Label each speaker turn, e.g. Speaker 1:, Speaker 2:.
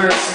Speaker 1: over